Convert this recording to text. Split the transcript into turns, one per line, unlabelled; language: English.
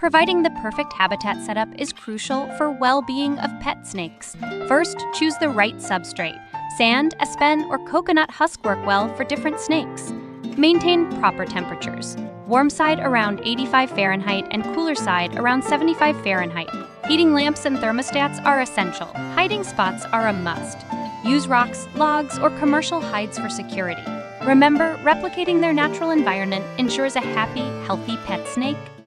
Providing the perfect habitat setup is crucial for well-being of pet snakes. First, choose the right substrate. Sand, aspen, or coconut husk work well for different snakes. Maintain proper temperatures. Warm side around 85 Fahrenheit and cooler side around 75 Fahrenheit. Heating lamps and thermostats are essential. Hiding spots are a must. Use rocks, logs, or commercial hides for security. Remember, replicating their natural environment ensures a happy, healthy pet snake